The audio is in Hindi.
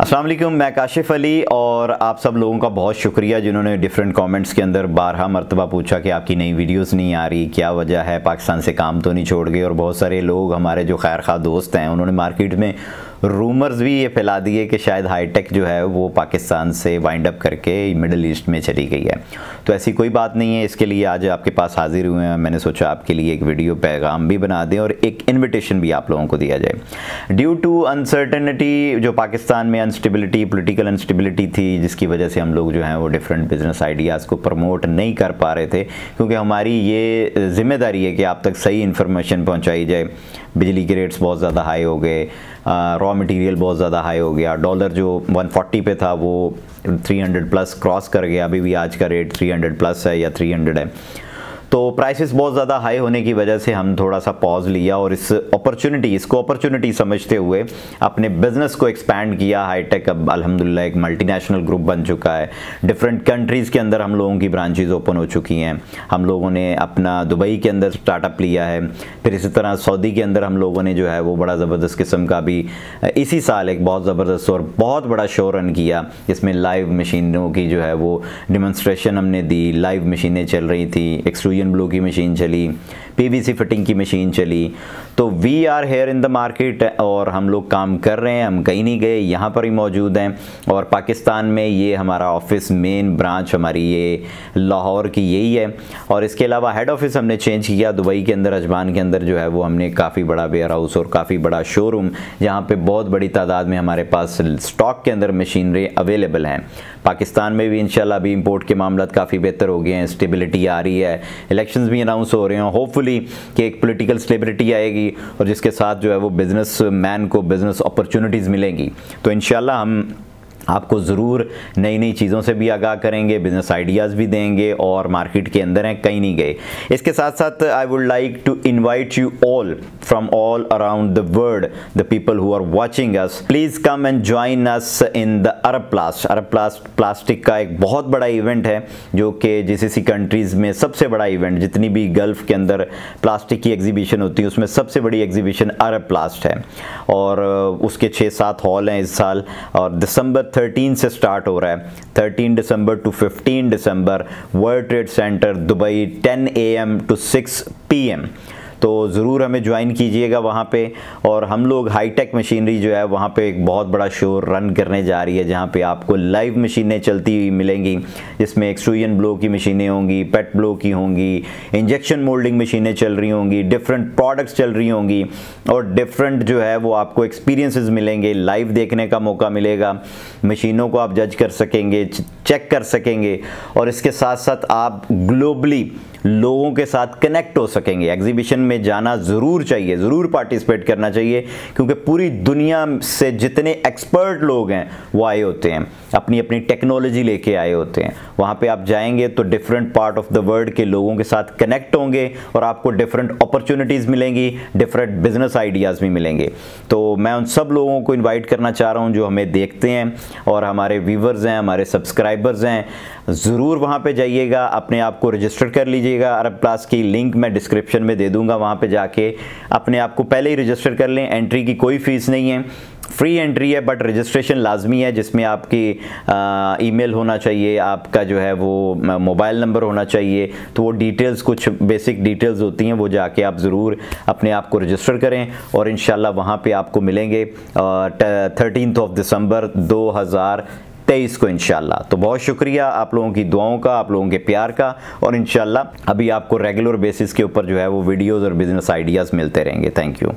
वालेकुम, मैं काशिफ अली और आप सब लोगों का बहुत शुक्रिया जिन्होंने डिफरेंट कमेंट्स के अंदर बारह मरतबा पूछा कि आपकी नई वीडियोस नहीं आ रही, क्या वजह है? पाकिस्तान से काम तो नहीं छोड़ गए और बहुत सारे लोग हमारे जो खैर खा दोस्त हैं, उन्होंने मार्केट में रूमर्स भी ये फैला दिए कि शायद हाईटेक जो है वो पाकिस्तान से वाइंड अप करके मिडल ईस्ट में चली गई है। तो ऐसी कोई बात नहीं है, इसके लिए आज आपके पास हाजिर हुए हैं। मैंने सोचा आपके लिए एक वीडियो पैगाम भी बना दें और एक इन्विटेशन भी आप लोगों को दिया जाए। ड्यू टू अनसर्टनिटी जो पाकिस्तान में अनस्टेबिलिटी पोलिटिकल अनस्टेबिलिटी थी, जिसकी वजह से हम लोग जो हैं वो डिफरेंट बिज़नेस आइडियाज़ को प्रमोट नहीं कर पा रहे थे, क्योंकि हमारी ये ज़िम्मेदारी है कि आप तक सही इन्फॉर्मेशन पहुँचाई जाए। बिजली के रेट्स बहुत ज़्यादा हाई हो गए रॉ मटेरियल बहुत ज़्यादा हाई हो गया। डॉलर जो 140 पे था, वो 300 प्लस क्रॉस कर गया। अभी भी आज का रेट 300 प्लस है या 300 है। तो प्राइसेस बहुत ज़्यादा हाई होने की वजह से हम थोड़ा सा पॉज लिया और इस अपॉर्चुनिटी इसको अपॉर्चुनिटी समझते हुए अपने बिज़नेस को एक्सपैंड किया। हाईटेक अब अल्हम्दुलिल्लाह एक मल्टीनेशनल ग्रुप बन चुका है। डिफरेंट कंट्रीज़ के अंदर हम लोगों की ब्रांचेज ओपन हो चुकी हैं। हम लोगों ने अपना दुबई के अंदर स्टार्टअप लिया है। फिर इसी तरह सऊदी के अंदर हम लोगों ने जो है वो बड़ा ज़बरदस्त किस्म का भी, इसी साल एक बहुत ज़बरदस्त और बहुत बड़ा शो रन किया। इसमें लाइव मशीनों की जो है वो डिमॉन्स्ट्रेशन हमने दी। लाइव मशीनें चल रही थी। एक्सट्रूजन ब्लू की मशीन चली पीवीसी फिटिंग की मशीन चली। तो we are here in the market और हम लोग काम कर रहे हैं, हम कहीं नहीं गए, यहाँ पर ही मौजूद हैं। और पाकिस्तान में ये हमारा ऑफ़िस मेन ब्रांच हमारी ये लाहौर की यही है। और इसके अलावा हेड ऑफ़िस हमने चेंज किया, दुबई के अंदर अजमान के अंदर जो है वो हमने काफ़ी बड़ा वेयर हाउस और काफ़ी बड़ा शोरूम जहाँ पर बहुत बड़ी तादाद में हमारे पास स्टॉक के अंदर मशीनरी अवेलेबल हैं। पाकिस्तान में भी इंशाल्लाह अभी इंपोर्ट के मामला काफ़ी बेहतर हो गए हैं स्टेबिलिटी आ रही है इलेक्शंस भी अनाउंस हो रहे हैं। होपफुली कि एक पॉलिटिकल स्टेबिलिटी आएगी और जिसके साथ जो है वो बिज़नेस मैन को बिज़नेस अपॉर्चुनिटीज़ मिलेंगी। तो इन हम आपको ज़रूर नई नई चीज़ों से भी आगाह करेंगे बिज़नेस आइडियाज़ भी देंगे और मार्केट के अंदर हैं, कहीं नहीं गए। इसके साथ साथ I would like to invite you all from all around the world the people who are watching us please come and join us in the Arab plast Arab plast plastic का एक बहुत बड़ा इवेंट है, जो कि जीसीसी कंट्रीज़ में सबसे बड़ा इवेंट जितनी भी गल्फ़ के अंदर प्लास्टिक की एग्जीबिशन होती है, उसमें सबसे बड़ी एग्जीबिशन अरब प्लास्ट है। और, उसके छः सात हॉल हैं इस साल, और दिसंबर 13 से स्टार्ट हो रहा है। 13 दिसंबर to 15 December world trade centre Dubai 10 M to 6 PM तो ज़रूर हमें ज्वाइन कीजिएगा वहाँ पे। और हम लोग हाईटेक मशीनरी जो है, वहाँ पे एक बहुत बड़ा शो रन करने जा रही है, जहाँ पे आपको लाइव मशीनें चलती हुई मिलेंगी। जिसमें एक्सट्रूजन ब्लो की मशीनें होंगी पेट ब्लो की होंगी इंजेक्शन मोल्डिंग मशीनें चल रही होंगी डिफरेंट प्रोडक्ट्स चल रही होंगी। और डिफरेंट जो है, वो आपको एक्सपीरियंसेस मिलेंगे लाइव देखने का मौका मिलेगा। मशीनों को आप जज कर सकेंगे चेक कर सकेंगे। और इसके साथ साथ आप ग्लोबली लोगों के साथ कनेक्ट हो सकेंगे। एग्जीबिशन में जाना ज़रूर चाहिए, ज़रूर पार्टिसिपेट करना चाहिए, क्योंकि पूरी दुनिया से जितने एक्सपर्ट लोग हैं, वो आए होते हैं। अपनी अपनी टेक्नोलॉजी लेके आए होते हैं। वहाँ पे आप जाएँगे तो different part of the world के लोगों के साथ कनेक्ट होंगे और आपको डिफरेंट अपॉर्चुनिटीज़ मिलेंगी डिफरेंट बिज़नेस आइडियाज़ भी मिलेंगे। तो मैं उन सब लोगों को इन्वाइट करना चाह रहा हूँ जो हमें देखते हैं और हमारे व्यूवर्स हैं, हमारे सब्सक्राइबर्स हैं। ज़रूर वहाँ पर जाइएगा, अपने आप को रजिस्टर कर लीजिएगा अरब प्लास की लिंक मैं डिस्क्रिप्शन में दे दूँगा, वहाँ पे जाके अपने आप को पहले ही रजिस्टर कर लें। एंट्री की कोई फ़ीस नहीं है। फ्री एंट्री है बट रजिस्ट्रेशन लाजमी है, जिसमें आपकी ईमेल होना चाहिए, आपका जो है वो मोबाइल नंबर होना चाहिए। तो वो डिटेल्स कुछ बेसिक डिटेल्स होती हैं, वो जाके आप ज़रूर अपने आप को रजिस्टर करें और इन वहाँ पे आपको मिलेंगे। थर्टीन ऑफ़ दिसंबर दो हज़ार तेईस को इनशाला तो बहुत शुक्रिया आप लोगों की दुआओं का, आप लोगों के प्यार का, और इनशाला अभी आपको रेगुलर बेसिस के ऊपर जो है वो वीडियोज़ और बिज़नेस आइडियाज़ मिलते रहेंगे। Thank you